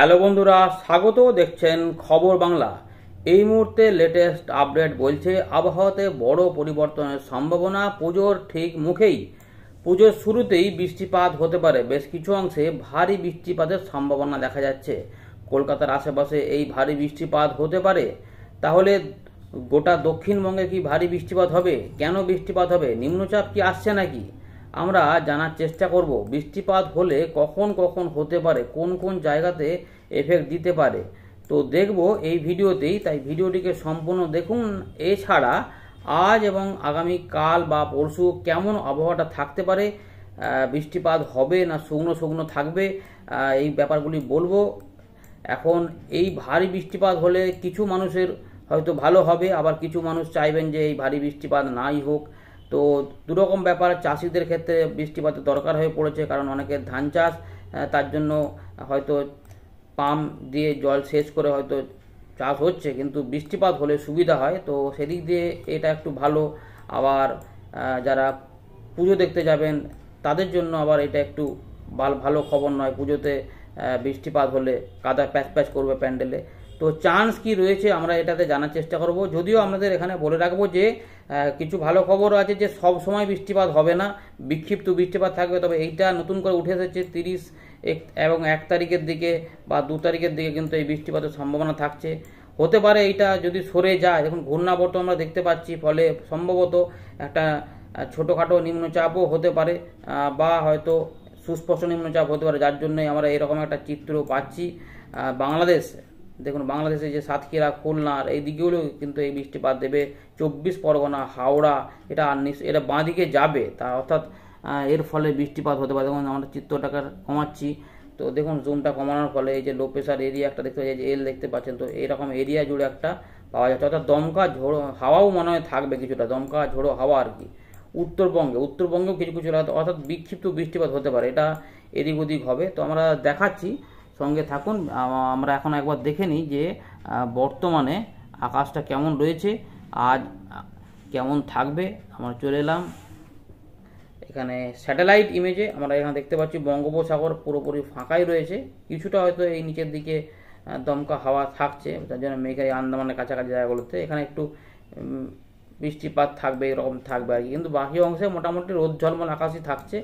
Hello বন্ধুরা স্বাগত দেখছেন খবর বাংলা। এই মুহূর্তে লেটেস্ট আপডেট বলছে, আবহাওয়াতে বড় পরিবর্তনের সম্ভাবনা পুজোর ঠিক মুখেই। পুজোর শুরুতেই বৃষ্টিপাত হতে পারে, বেশ কিছু অংশে ভারী বৃষ্টিপাতের সম্ভাবনা দেখা যাচ্ছে। কলকাতার আশেপাশে এই ভারী বৃষ্টিপাত হতে পারে। তাহলে গোটা দক্ষিণবঙ্গে কি ভারী বৃষ্টিপাত হবে? কেন বৃষ্টিপাত হবে? নিম্নচাপ কি আসছে নাকি? আমরা জানার চেষ্টা করব, বৃষ্টিপাত হলে কখন কখন হতে পারে, কোন কোন জায়গাতে এফেক্ট দিতে পারে। তো দেখব এই ভিডিওতেই, তাই ভিডিওটিকে সম্পূর্ণ দেখুন। এছাড়া আজ এবং আগামী কাল বা পরশু কেমন আবহাওয়াটা থাকতে পারে বৃষ্টিপাত হবে না শুকনো শুকনো থাকবে এই ব্যাপারগুলি বলব। এখন এই ভারী বৃষ্টিপাত হলে কিছু মানুষের হয়তো ভালো হবে, আবার কিছু মানুষ চাইবেন যে এই ভারী বৃষ্টিপাত নাই হোক। তো দুরকম ব্যাপার, চাষিদের ক্ষেত্রে বৃষ্টিপাতের দরকার হয়ে পড়েছে কারণ অনেকের ধান চাষ তার জন্য হয়তো পাম্প দিয়ে জল শেষ করে হয়তো চাষ হচ্ছে, কিন্তু বৃষ্টিপাত হলে সুবিধা হয়। তো সেদিক দিয়ে এটা একটু ভালো। আবার যারা পুজো দেখতে যাবেন, তাদের জন্য আবার এটা একটু ভালো খবর নয়। পুজোতে বৃষ্টিপাত হলে কাদা প্যাচ প্যাচ করবে প্যান্ডেলে। তো চান্স কি রয়েছে আমরা এটাতে জানার চেষ্টা করব। যদিও আমাদের এখানে বলে রাখব যে কিছু ভালো খবর আছে যে, সব সময় বৃষ্টিপাত হবে না, বিক্ষিপ্ত বৃষ্টিপাত থাকবে। তবে এইটা নতুন করে উঠে এসেছে তিরিশ এক এবং এক তারিখের দিকে বা দু তারিখের দিকে কিন্তু এই বৃষ্টিপাতের সম্ভাবনা থাকছে। হতে পারে এইটা যদি সরে যায়, দেখুন ঘূর্ণাবর্ত আমরা দেখতে পাচ্ছি, ফলে সম্ভবত একটা ছোটোখাটো নিম্নচাপও হতে পারে বা হয়তো সুস্পষ্ট নিম্নচাপ হতে পারে, যার জন্যই আমরা এরকম একটা চিত্র পাচ্ছি। বাংলাদেশ দেখুন, বাংলাদেশে যে সাতক্ষীরা খুলনার এই দিকগুলো কিন্তু এই বৃষ্টিপাত দেবে। চব্বিশ পরগনা, হাওড়া, এটা আর এটা বাঁদিকে যাবে। তা অর্থাৎ এর ফলে বৃষ্টিপাত হতে পারে। দেখুন, আমরা চিত্রটাকে কমাচ্ছি। তো দেখুন জুমটা কমানোর ফলে এই যে লো প্রেশার এরিয়া একটা দেখতে পাচ্ছি এল দেখতে পাচ্ছেন, তো এরকম এরিয়া জুড়ে একটা পাওয়া যাচ্ছে। অর্থাৎ দমকা ঝোড়ো হাওয়াও মনে হয় থাকবে কিছুটা, দমকা ঝোড়ো হাওয়া আর কি। উত্তরবঙ্গে, উত্তরবঙ্গেও কিছু কিছু অর্থাৎ বিক্ষিপ্ত বৃষ্টিপাত হতে পারে। এটা এদিক ওদিক হবে। তো আমরা দেখাচ্ছি সঙ্গে থাকুন। আমরা এখন একবার দেখে নিই যে বর্তমানে আকাশটা কেমন রয়েছে, আজ কেমন থাকবে। আমরা চলে এলাম এখানে স্যাটেলাইট ইমেজে আমরা এখানে দেখতে পাচ্ছি বঙ্গোপসাগর পুরোপুরি ফাঁকাই রয়েছে। কিছুটা হয়তো এই নিচের দিকে দমকা হাওয়া থাকছে, তার জন্য মেঘের আন্দামানের কাছাকাছি জায়গাগুলোতে। এখানে একটু বৃষ্টিপাত থাকবে, এরকম থাকবে আর কি। কিন্তু বাকি অংশে মোটামুটি রোদ, ঝলমল, আকাশই থাকছে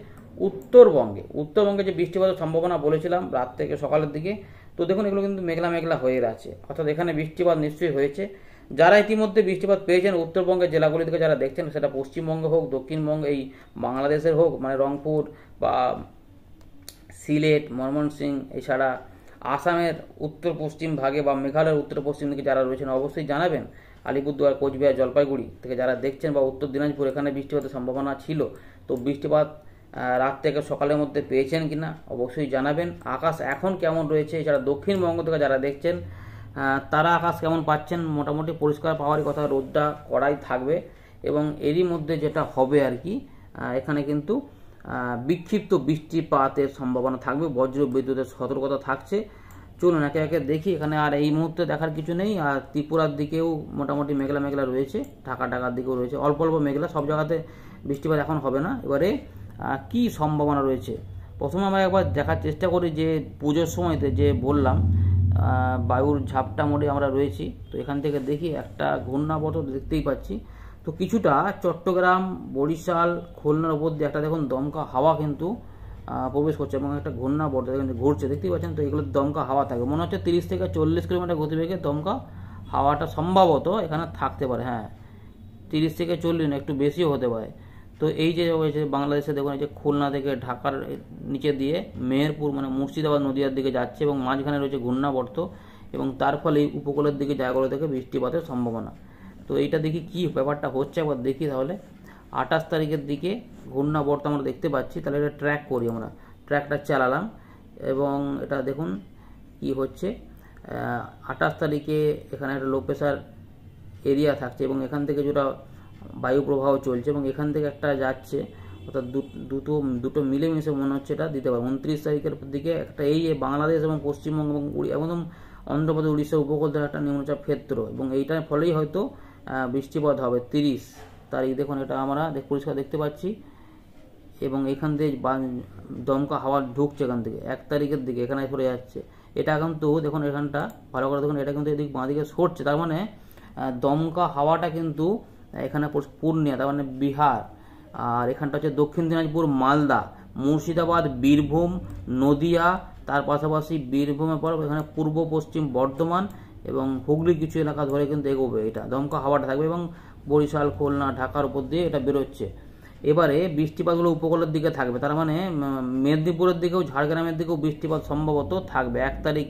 উত্তরবঙ্গে। উত্তরবঙ্গে যে বৃষ্টিপাতের সম্ভাবনা বলেছিলাম রাত থেকে সকালের দিকে, তো দেখুন এগুলো কিন্তু মেঘলা মেঘলা হয়ে আছে। অর্থাৎ এখানে বৃষ্টিপাত নিশ্চয়ই হয়েছে। যারা ইতিমধ্যে বৃষ্টিপাত পেয়েছেন উত্তরবঙ্গের জেলাগুলি থেকে যারা দেখছেন, সেটা পশ্চিমবঙ্গ হোক, দক্ষিণবঙ্গ, এই বাংলাদেশের হোক মানে রংপুর বা সিলেট, ময়মনসিং, এছাড়া আসামের উত্তর পশ্চিম ভাগে বা মেঘালয়ের উত্তর পশ্চিম দিকে যারা রয়েছেন, অবশ্যই জানাবেন। আলিপুরদুয়ার, কোচবিহার, জলপাইগুড়ি থেকে যারা দেখছেন বা উত্তর দিনাজপুর, এখানে বৃষ্টিপাতের সম্ভাবনা ছিল। তো বৃষ্টিপাত রাত থেকে সকালের মধ্যে পেয়েছেন কি না অবশ্যই জানাবেন। আকাশ এখন কেমন রয়েছে এছাড়া দক্ষিণবঙ্গ থেকে যারা দেখছেন তারা আকাশ কেমন পাচ্ছেন? মোটামুটি পরিষ্কার পাওয়ারই কথা, রোদটা কড়াই থাকবে এবং এরই মধ্যে যেটা হবে আর কি এখানে কিন্তু বিক্ষিপ্ত বৃষ্টিপাতের সম্ভাবনা থাকবে, বজ্র বিদ্যুতের সতর্কতা থাকছে। চলুন একে একে দেখি, এখানে আর এই মুহূর্তে দেখার কিছু নেই, আর ত্রিপুরার দিকেও মোটামুটি মেঘলা মেঘলা রয়েছে, ঢাকা ঢাকার দিকেও রয়েছে, অল্প অল্প মেঘলা, সব জায়গাতে বৃষ্টিপাত এখন হবে না। এবারে কি সম্ভাবনা রয়েছে? প্রথমে আমরা একবার দেখার চেষ্টা করি যে পুজোর সময়তে যে বললাম বায়ুর ঝাপটা মোড়ে আমরা রয়েছি, তো এখান থেকে দেখি একটা ঘূর্ণাবর্ত দেখতেই পাচ্ছি। তো কিছুটা চট্টগ্রাম, বরিশাল, খুলনার উপর দিয়ে একটা দেখুন দমকা হাওয়া কিন্তু প্রবেশ করছে এবং একটা ঘূর্ণাবর্ত দেখুন ঘুরছে। দেখতেই পাচ্ছেন তো এগুলো দমকা হাওয়া থাকে। মনে হচ্ছে তিরিশ থেকে চল্লিশ কিলোমিটার গতিবেগে দমকা হাওয়াটা সম্ভবত এখানে থাকতে পারে। হ্যাঁ তিরিশ থেকে চল্লিশ একটু বেশিও হতে পারে। তো এই যে হয়েছে বাংলাদেশে দেখুন, এই যে খুলনা থেকে ঢাকার নিচে দিয়ে মেহেরপুর মানে মুর্শিদাবাদ নদীয়ার দিকে যাচ্ছে এবং মাঝখানে রয়েছে ঘূর্ণাবর্ত এবং তার ফলে এই উপকূলের দিকে জায়গাগুলো থেকে বৃষ্টিপাতের সম্ভাবনা। তো এইটা দেখি কি ব্যাপারটা হচ্ছে একবার দেখি তাহলে। আঠাশ তারিখের দিকে ঘূর্ণাবর্ত আমরা দেখতে পাচ্ছি, তাহলে এটা ট্র্যাক করি আমরা। ট্র্যাকটা চালালাম এবং এটা দেখুন কি হচ্ছে। আঠাশ তারিখে এখানে একটা লো প্রেশার এরিয়া থাকছে এবং এখান থেকে যেটা বায়ু প্রবাহ চলছে এবং এখান থেকে একটা যাচ্ছে, অর্থাৎ দুটো দুটো মিলেমিশে মনে হচ্ছে এটা দিতে পারে উনত্রিশ তারিখের দিকে একটা এই বাংলাদেশ এবং পশ্চিমবঙ্গ এবং একদম অন্ধ্রপ্রদেশ, উড়িষ্যা উপকূল থেকে একটা নিম্নচাপ ক্ষেত্র এবং এইটার ফলেই হয়তো বৃষ্টিপাত হবে। তিরিশ তারিখ দেখুন, এটা আমরা পরিষ্কার দেখতে পাচ্ছি। এবং এখান থেকে দমকা হাওয়া ঢুকছে এখান থেকে, এক তারিখের দিকে এখানে পড়ে যাচ্ছে। এটা কিন্তু দেখুন, এখানটা ভালো করে দেখুন, এটা কিন্তু এদিক বাঁদিকে সরছে। তার মানে দমকা হাওয়াটা কিন্তু এখানে পূর্ণিয়া, তার মানে বিহার। আর এখানটা হচ্ছে দক্ষিণ দিনাজপুর, মালদা, মুর্শিদাবাদ, বীরভূম, নদিয়া, তার পাশাপাশি বীরভূমের পর এখানে পূর্ব পশ্চিম বর্ধমান এবং হুগলির কিছু এলাকা ধরে কিন্তু এগোবে। এটা দমকা হাওয়াটা থাকবে এবং বরিশাল, খুলনা, ঢাকার উপর দিয়ে এটা বেরোচ্ছে। এবারে বৃষ্টিপাতগুলো উপকূলের দিকে থাকবে। তার মানে মেদিনীপুরের দিকেও, ঝাড়গ্রামের দিকেও বৃষ্টিপাত সম্ভবত থাকবে। এক তারিখ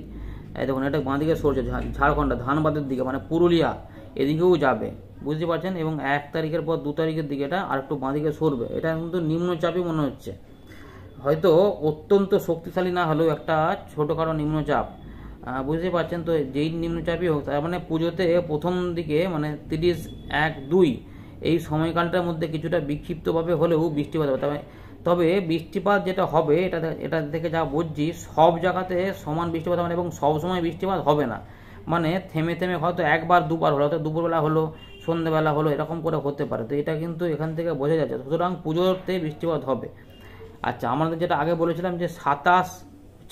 দেখুন, এটা বাঁদিকে সরছে ঝাড়খণ্ড, ধানবাদের দিকে মানে পুরুলিয়া, এদিকেও যাবে। বুঝতে পারছেন? এবং এক তারিখের পর দু তারিখের দিকে এটা আর একটু বাঁদিকে সরবে। এটা কিন্তু নিম্নচাপই মনে হচ্ছে। হয়তো অত্যন্ত শক্তিশালী না হলেও একটা ছোটোখাটো নিম্নচাপ। বুঝতে পারছেন তো, যেই নিম্নচাপই হোক, তার মানে পুজোতে প্রথম দিকে মানে তিরিশ এক দুই, এই সময়কালটার মধ্যে কিছুটা বিক্ষিপ্তভাবে হলেও বৃষ্টিপাত হবে। তবে তবে বৃষ্টিপাত যেটা হবে, এটা এটা থেকে যা বুঝছি, সব জায়গাতে সমান বৃষ্টিপাত হবে এবং সব সময় বৃষ্টিপাত হবে না। মানে থেমে থেমে হয়তো একবার, দুবার হলো, হয়তো দুপুরবেলা হলো, সন্ধ্যেবেলা হলো, এরকম করে হতে পারে। তো এটা কিন্তু এখান থেকে বোঝা যাচ্ছে। সুতরাং পুজোতে বৃষ্টিপাত হবে। আচ্ছা আমাদের যেটা আগে বলেছিলাম যে সাতাশ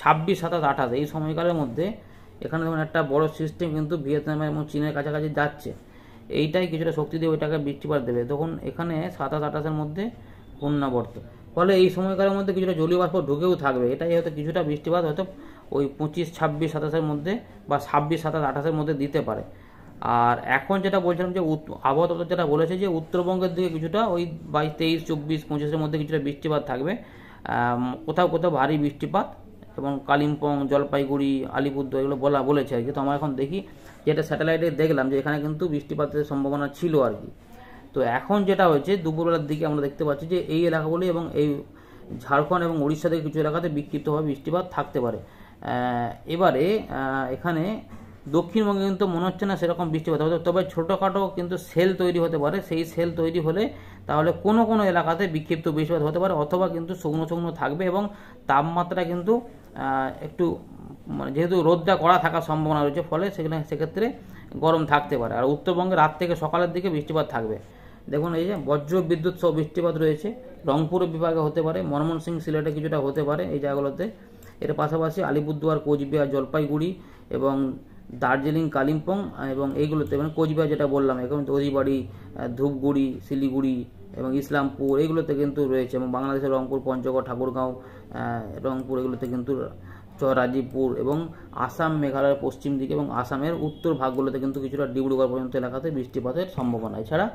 ছাব্বিশ, সাতাশ, আঠাশ, এই সময়কালের মধ্যে এখানে যেমন একটা বড় সিস্টেম কিন্তু ভিয়েতনাম এবং চীনের কাছাকাছি যাচ্ছে। এইটাই কিছুটা শক্তি দিয়ে ওইটাকে বৃষ্টিপাত দেবে। তখন এখানে সাতাশ, আঠাশের মধ্যে ঘূর্ণাবর্ত ফলে এই সময়কালের মধ্যে কিছুটা জলীয় বাষ্প ঢুকেও থাকবে। এটাই হয়তো কিছুটা বৃষ্টিপাত হয়তো ওই পঁচিশ, ছাব্বিশ, সাতাশের মধ্যে বা ছাব্বিশ, সাতাশ, আঠাশের মধ্যে দিতে পারে। আর এখন যেটা বলছিলাম যে আবহাওয়া দপ্তর যেটা বলেছে যে উত্তরবঙ্গের দিকে কিছুটা ওই বাইশ, তেইশ, চব্বিশ, পঁচিশের মধ্যে কিছুটা বৃষ্টিপাত থাকবে। কোথাও কোথাও ভারী বৃষ্টিপাত এবং কালিম্পং, জলপাইগুড়ি, আলিপুরদুয়ার এগুলো বলা বলেছে আর কি। তো আমরা এখন দেখি যেটা স্যাটেলাইটে দেখলাম যে এখানে কিন্তু বৃষ্টিপাতের সম্ভাবনা ছিল আর কি। তো এখন যেটা হয়েছে, দুপুরবেলার দিকে আমরা দেখতে পাচ্ছি যে এই এলাকাগুলি এবং এই ঝাড়খণ্ড এবং উড়িষ্যা থেকে কিছু এলাকাতে বিক্ষিপ্তভাবে বৃষ্টিপাত থাকতে পারে। এবারে এখানে দক্ষিণবঙ্গে কিন্তু মনে হচ্ছে না সেরকম বৃষ্টিপাত হবে। তবে ছোটোখাটো কিন্তু সেল তৈরি হতে পারে। সেই সেল তৈরি হলে তাহলে কোনো কোনো এলাকাতে বিক্ষিপ্ত বৃষ্টিপাত হতে পারে অথবা কিন্তু শুকনো শুকনো থাকবে এবং তাপমাত্রা কিন্তু একটু মানে যেহেতু রোদটা কড়া থাকার সম্ভাবনা রয়েছে ফলে সেখানে সেক্ষেত্রে গরম থাকতে পারে। আর উত্তরবঙ্গে রাত থেকে সকালের দিকে বৃষ্টিপাত থাকবে। দেখুন এই যে বজ্র বিদ্যুৎ সহ বৃষ্টিপাত রয়েছে রংপুর বিভাগে হতে পারে ময়মনসিংহ সিলেটে কিছুটা হতে পারে এই জায়গাগুলোতে। এর পাশাপাশি আলিপুরদুয়ার কোচবিহার জলপাইগুড়ি এবং দার্জিলিং কালিম্পং এবং এইগুলোতে মানে কোচবিহার যেটা বললাম এখন আহ, ধূপগুড়ি শিলিগুড়ি এবং ইসলামপুর এইগুলোতে কিন্তু রয়েছে এবং বাংলাদেশের রংপুর, পঞ্চগড়, ঠাকুরগাঁও রংপুর এগুলোতে কিন্তু চ- রাজীবপুর এবং আসাম, মেঘালয়ের পশ্চিম দিকে এবং আসামের উত্তর ভাগগুলোতে কিন্তু কিছুটা ডিব্রুগড় পর্যন্ত এলাকাতে বৃষ্টিপাতের সম্ভাবনা। এছাড়া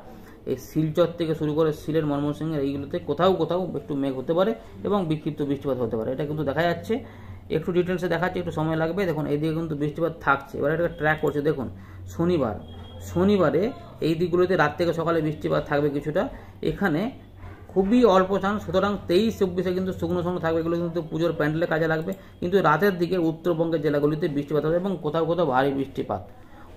এই শিলচর থেকে শুরু করে সিলেট, ময়মনসিংহের এইগুলোতে কোথাও কোথাও একটু মেঘ হতে পারে এবং বিক্ষিপ্ত বৃষ্টিপাত হতে পারে। এটা কিন্তু দেখা যাচ্ছে। একটু ডিটেলসে দেখাচ্ছে, একটু সময় লাগবে। দেখুন, এদিকে কিন্তু বৃষ্টিপাত থাকছে। এবার এটা ট্র্যাক করছে। দেখুন, শনিবার, শনিবারে এই দিকগুলোতে রাত থেকে সকালে বৃষ্টিপাত থাকবে কিছুটা। এখানে খুবই অল্প চান্স সুতরাং তেইশ, চব্বিশে কিন্তু শুকনো শুকনো থাকবে, এগুলো কিন্তু পুজোর প্যান্ডেলে কাজে লাগবে। কিন্তু রাতের দিকে উত্তরবঙ্গের জেলাগুলিতে বৃষ্টিপাত হবে এবং কোথাও কোথাও ভারী বৃষ্টিপাত।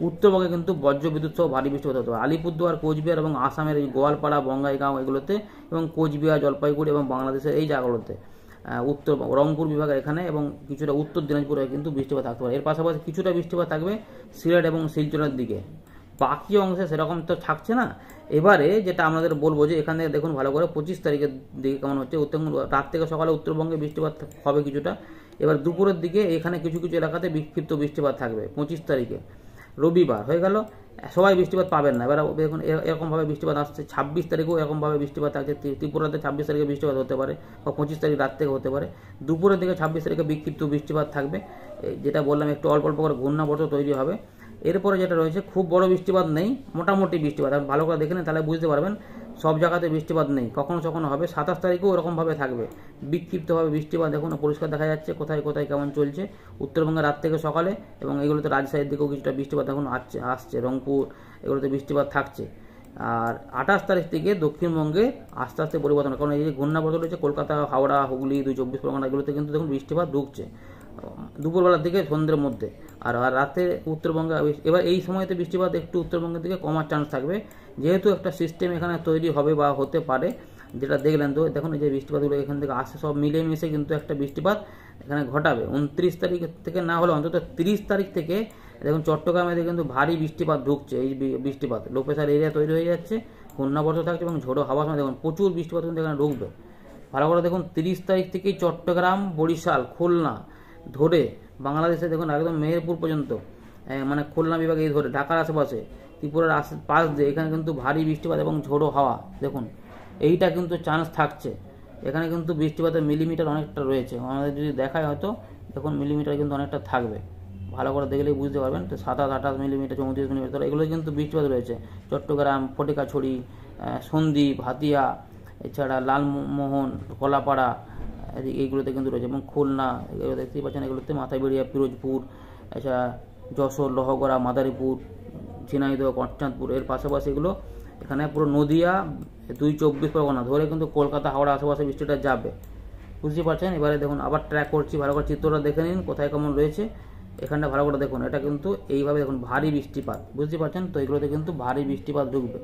উত্তরবঙ্গে কিন্তু বজ্র বিদ্যুৎ সহ ভারী বৃষ্টিপাত হতে পারে। আলিপুরদুয়ার, কোচবিহার এবং আসামের এই গোয়ালপাড়া, বঙ্গাইগাঁও এগুলোতে এবং কোচবিহার, জলপাইগুড়ি এবং বাংলাদেশের এই জায়গাগুলোতে উত্তর রংপুর বিভাগের এখানে এবং কিছুটা উত্তর দিনাজপুরে কিন্তু বৃষ্টিপাত থাকতে পারে। এর পাশাপাশি কিছুটা বৃষ্টিপাত থাকবে সিলেট এবং শিলচরের দিকে। বাকি অংশে সেরকম তো থাকছে না। এবারে যেটা আমাদের বলব যে, এখানে দেখুন ভালো করে পঁচিশ তারিখের দিকে কেমন হচ্ছে রাত থেকে সকালে উত্তরবঙ্গে বৃষ্টিপাত হবে কিছুটা। এবার দুপুরের দিকে এখানে কিছু কিছু এলাকাতে বিক্ষিপ্ত বৃষ্টিপাত থাকবে, পঁচিশ তারিখে। রবিবার হয়ে গেল, সবাই বৃষ্টিপাত পাবেন না। এবার দেখুন এরকমভাবে বৃষ্টিপাত আসছে, ছাব্বিশ তারিখেও এরকমভাবে বৃষ্টিপাত থাকছে। ত্রিপুরাতে ছাব্বিশ তারিখে বৃষ্টিপাত হতে পারে বা পঁচিশ তারিখ রাত থেকে হতে পারে। দুপুরের দিকে ছাব্বিশ তারিখে বিক্ষিপ্ত বৃষ্টিপাত থাকবে। যেটা বললাম, একটু অল্প অল্প করে ঘূর্ণাবর্ত তৈরি হবে। এরপরে যেটা রয়েছে, খুব বড় বৃষ্টিপাত নেই, মোটামুটি বৃষ্টিপাত। আপনি ভালো করে দেখে নিন, তাহলে বুঝতে পারবেন, সব জায়গাতে বৃষ্টিপাত নেই। কখনো কখনো হবে, সাতাশ তারিখেও ওরকমভাবে থাকবে। বিক্ষিপ্তভাবে বৃষ্টিপাত দেখুন, পরিষ্কার দেখা যাচ্ছে, কোথায় কোথায় কেমন চলছে। উত্তরবঙ্গে রাত থেকে সকালে এবং এগুলোতে রাজশাহীর দিকেও কিছুটা বৃষ্টিপাত এখন আসছে আসছে। রংপুর, এগুলোতে বৃষ্টিপাত থাকছে। আর আঠাশ তারিখ থেকে দক্ষিণবঙ্গে আস্তে আস্তে পরিবর্তন। কারণ এই যে ঘূর্ণাবর্ত রয়েছে কলকাতা, হাওড়া, হুগলি, দুই চব্বিশ পরগনা, এগুলোতে কিন্তু দেখুন বৃষ্টিপাত ঢুকছে। দুপুরবেলার দিকে সন্ধ্যের মধ্যে। আর আর রাতে উত্তরবঙ্গে এবার এই সময়তে বৃষ্টিপাত একটু উত্তরবঙ্গের দিকে কমার চান্স থাকবে। যেহেতু একটা সিস্টেম এখানে তৈরি হবে বা হতে পারে, যেটা দেখলেন তো, দেখুন এই যে বৃষ্টিপাতগুলো এখান থেকে আসে, সব মিলেমিশে কিন্তু একটা বৃষ্টিপাত এখানে ঘটাবে। উনত্রিশ তারিখ থেকে না হলে অন্তত তিরিশ তারিখ থেকে, দেখুন চট্টগ্রামে কিন্তু ভারী বৃষ্টিপাত ঢুকছে, এই বৃষ্টিপাত। লো প্রেশার এরিয়া তৈরি হয়ে যাচ্ছে ঘূর্ণাবর্ত থাকছে এবং ঝোড়ো হাওয়া সময় দেখুন, প্রচুর বৃষ্টিপাত কিন্তু এখানে ঢুকবে। ভালো করে দেখুন, তিরিশ তারিখ থেকেই চট্টগ্রাম, বরিশাল, খুলনা ধরে বাংলাদেশে দেখুন একদম মেহেরপুর পর্যন্ত মানে খুলনা বিভাগে এই ধরে, ঢাকার আশেপাশে, ত্রিপুরার আশে পাশ দিয়ে এখানে কিন্তু ভারী বৃষ্টিপাত এবং ঝোড়ো হাওয়া, দেখুন। এইটা কিন্তু চান্স থাকছে। এখানে কিন্তু বৃষ্টিপাতের মিলিমিটার অনেকটা রয়েছে। আমাদের যদি দেখায় হয়তো, দেখুন মিলিমিটার কিন্তু অনেকটা থাকবে। ভালো করে দেখলেই বুঝতে পারবেন, তো সাতাশ, আঠাশ মিলিমিটার চৌত্রিশ মিলিমিটার এগুলো কিন্তু বৃষ্টিপাত রয়েছে। চট্টগ্রাম, ফটিকাছড়ি সন্দ্বীপ, হাতিয়া, এছাড়া লালমোহন, কলাপাড়া এইগুলোতে কিন্তু রয়েছে এবং খুলনা, এগুলো দেখতেই পাচ্ছেন, এগুলোতে মাথাবেড়িয়া পিরোজপুর, এছাড়া যশোর, লহগড়া, মাদারীপুর, ঝিনাইদহ কনচাঁদপুর এর পাশাপাশি এগুলো এখানে পুরো নদিয়া, দুই চব্বিশ পরগনা, ধরে কিন্তু কলকাতা, হাওড়া আশেপাশে বৃষ্টিটা যাবে। বুঝতে পারছেন? এবারে দেখুন, আবার ট্র্যাক করছি, ভালো করে চিত্রটা দেখে নিন, কোথায় কেমন রয়েছে। এখানটা ভালো করে দেখুন, এটা কিন্তু এইভাবে দেখুন, ভারী বৃষ্টিপাত বুঝতে পারছেন? তো এগুলোতে কিন্তু ভারী বৃষ্টিপাত ঢুকবে।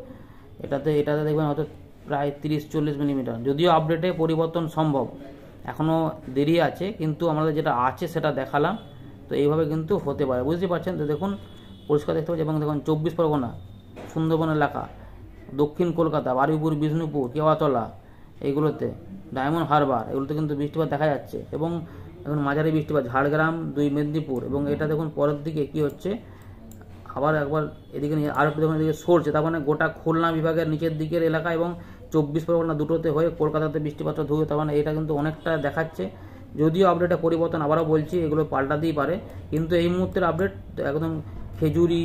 এটাতে এটাতে দেখবেন হয়তো প্রায় তিরিশ চল্লিশ মিলিমিটার, যদিও আপডেটে পরিবর্তন সম্ভব। এখনও দেরি আছে, কিন্তু আমাদের যেটা আছে সেটা দেখালাম। তো এইভাবে কিন্তু হতে পারে। বুঝতে পারছেন? তো দেখুন, পরিষ্কার দেখতে পাচ্ছি, এবং দেখুন, চব্বিশ পরগনা, সুন্দরবন এলাকা, দক্ষিণ কলকাতা, বারুইপুর, বিষ্ণুপুর, কেওয়াতলা, এইগুলোতে, ডায়মন্ড হারবার, এগুলোতে কিন্তু বৃষ্টিপাত দেখা যাচ্ছে। এবং এখন মাঝারি বৃষ্টিপাত, ঝাড়গ্রাম, দুই মেদিনীপুর, এবং এটা দেখুন, পরের দিকে কি হচ্ছে? আবার একবার এদিকে আর একটু দেখুন, এদিকে সরছে, তার মানে গোটা খুলনা বিভাগের নিচের দিকের এলাকা এবং চব্বিশ পরগনা দুটোতে হয়ে কলকাতাতে বৃষ্টিপাতটা ধুয়ে তার মানে এটা কিন্তু অনেকটা দেখাচ্ছে। যদিও আপডেটে পরিবর্তন আবারও বলছি, এগুলো পাল্টাতেই পারে। কিন্তু এই মুহূর্তের আপডেট একদম খেজুরি,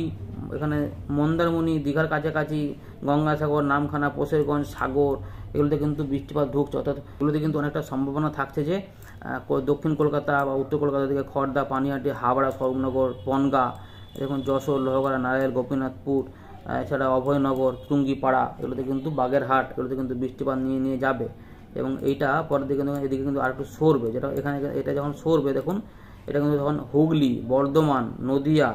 এখানে মন্দারমণি, দীঘার কাছাকাছি, গঙ্গাসাগর, নামখানা, পোশেরগঞ্জ, সাগর, এগুলোতে কিন্তু বৃষ্টিপাত ঢুকছে। অর্থাৎ এগুলোতে কিন্তু অনেকটা সম্ভাবনা থাকছে যে দক্ষিণ কলকাতা বা উত্তর কলকাতা থেকে খড়দা পানিহাটি হাবড়া সরবনগর বনগা, এরকম যশোর, লোহগড়া, নারায়ণ, গোপীনাথপুর এছাড়া অভয়নগর, টুঙ্গিপাড়া, এগুলোতে কিন্তু বাগেরহাট, এগুলোতে কিন্তু বৃষ্টিপাত নিয়ে নিয়ে যাবে। এবং এইটা পরের দিকে দেখুন এদিকে কিন্তু আরেকটু সরবে। যেটা এখানে এটা যখন সরবে, দেখুন, এটা কিন্তু তখন হুগলি, বর্ধমান, নদিয়া,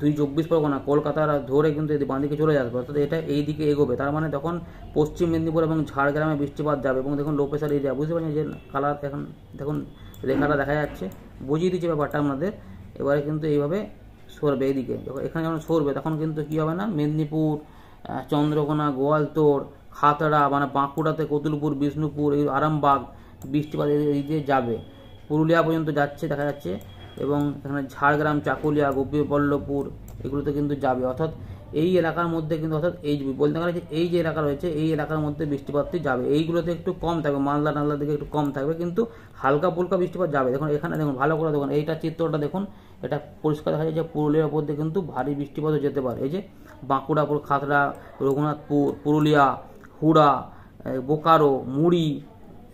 দুই চব্বিশ পরগনা কলকাতার ধরে কিন্তু এদিকে বাঁ দিকে চলে আসবে অর্থাৎ এটা এই দিকে এগোবে। তার মানে তখন পশ্চিম মেদিনীপুর এবং ঝাড়গ্রামে বৃষ্টিপাত যাবে। এবং দেখুন লো প্রেশার এরিয়া বুঝতে পারছেন যে কালার এখন, দেখুন, রেখাটা দেখা যাচ্ছে। বুঝিয়ে দিচ্ছে ব্যাপারটা আপনাদের। এবারে কিন্তু এইভাবে সরবে এইদিকে যখন এখানে যখন সরবে, তখন কিন্তু কী হবে না? মেদিনীপুর চন্দ্রকোনা গোয়ালতোড় খাতড়া মানে বাঁকুড়াতে কতুলপুর, বিষ্ণুপুর, এই আরামবাগ বৃষ্টিপাত এই দিয়ে যাবে। পুরুলিয়া পর্যন্ত যাচ্ছে, দেখা যাচ্ছে। এবং এখানে ঝাড়গ্রাম, চাকুলিয়া, গোপীবল্লভপুর, এগুলোতে কিন্তু যাবে। অর্থাৎ এই এলাকার মধ্যে কিন্তু, অর্থাৎ এই বলতে গেলে এই যে এলাকা রয়েছে, এই এলাকার মধ্যে বৃষ্টিপাতটি যাবে। এইগুলোতে একটু কম থাকবে, মালদা টালদার দিকে একটু কম থাকবে, কিন্তু হালকা ফুলকা বৃষ্টিপাত যাবে। দেখুন, এখানে দেখুন, ভালো করে দেখুন, এইটা চিত্রটা দেখুন। এটা পরিষ্কার দেখা যায় যে পুরুলিয়ার উপর দিয়ে কিন্তু ভারী বৃষ্টিপাতও যেতে পারে। এই যে বাঁকুড়া খাতড়া রঘুনাথপুর পুরুলিয়া, হুড়া বোকারো, মুড়ি,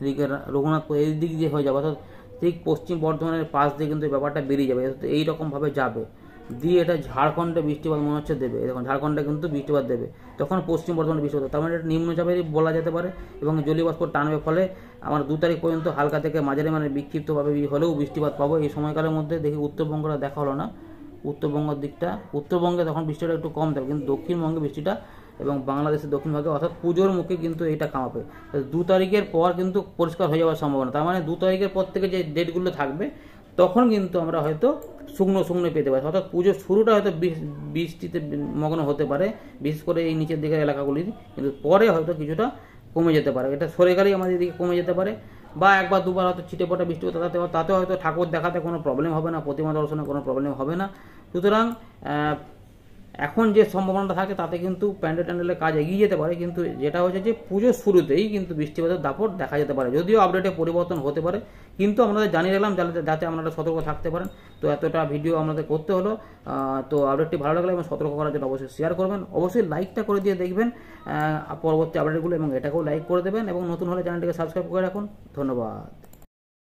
এদিকে রঘুনাথপুর এই দিক দিয়ে হয়ে যাবে। অর্থাৎ ঠিক পশ্চিম বর্ধমানের পাশ দিয়ে কিন্তু ব্যাপারটা বেরিয়ে যাবে। এইরকমভাবে যাবে। দিয়ে এটা ঝাড়খণ্ডে বৃষ্টিপাত মনে হচ্ছে দেবে। দেখুন, ঝাড়খণ্ডে কিন্তু বৃষ্টিপাত দেবে। তখন পশ্চিম বর্ধমানে বৃষ্টিপাত। তার মানে এটা নিম্নচাপেরই বলা যেতে পারে এবং জলীয়বাষ্প টানবে ফলে আমার দু তারিখ পর্যন্ত হালকা থেকে মাঝারি মানে বিক্ষিপ্তভাবে হলেও বৃষ্টিপাত পাবো। এই সময়কালের মধ্যে দেখি উত্তরবঙ্গটা দেখা হলো না। উত্তরবঙ্গের দিকটা, উত্তরবঙ্গে তখন বৃষ্টিটা একটু কম থাকবে কিন্তু দক্ষিণবঙ্গে বৃষ্টিটা এবং বাংলাদেশের দক্ষিণ ভাগে, অর্থাৎ পুজোর মুখে কিন্তু এটা কামাবে। দু তারিখের পর কিন্তু পরিষ্কার হয়ে যাওয়ার সম্ভাবনা। তার মানে দু তারিখের পর থেকে যে ডেটগুলো থাকবে, তখন কিন্তু আমরা হয়তো শুকনো শুকনো পেতে পারি। অর্থাৎ পুজোর শুরুটা হয়তো বৃষ- বৃষ্টিতে মগ্ন হতে পারে, বিশেষ করে এই নিচের দিকের এলাকাগুলির। কিন্তু পরে হয়তো কিছুটা কমে যেতে পারে। এটা সরে গেলেই আমাদের এদিকে কমে যেতে পারে। বা একবার দুবার হয়তো ছিটে পটা বৃষ্টি হতে তাতে তাতে হয়তো ঠাকুর দেখাতে কোনো প্রবলেম হবে না, প্রতিমা দর্শনে কোনো প্রবলেম হবে না। সুতরাং এখন যে সম্ভাবনাটা থাকে তাতে কিন্তু প্যান্ডেল ট্যান্ডেলের কাজ এগিয়ে যেতে পারে, কিন্তু যেটা হচ্ছে যে পুজোর শুরুতেই কিন্তু বৃষ্টিপাতের দাপট দেখা যেতে পারে। যদিও আপডেটে পরিবর্তন হতে পারে, কিন্তু আপনাদের জানিয়ে রাখলাম যাতে যাতে আপনারা সতর্ক থাকতে পারেন। তো এতটা ভিডিও আমাদের করতে হলো। তো আপডেটটি ভালো লাগলে এবং সতর্ক করার জন্য অবশ্যই শেয়ার করবেন। অবশ্যই লাইকটা করে দিয়ে দেখবেন পরবর্তী আপডেটগুলো এবং এটাকেও লাইক করে দেবেন এবং নতুন হলে চ্যানেলটিকে সাবস্ক্রাইব করে রাখুন। ধন্যবাদ।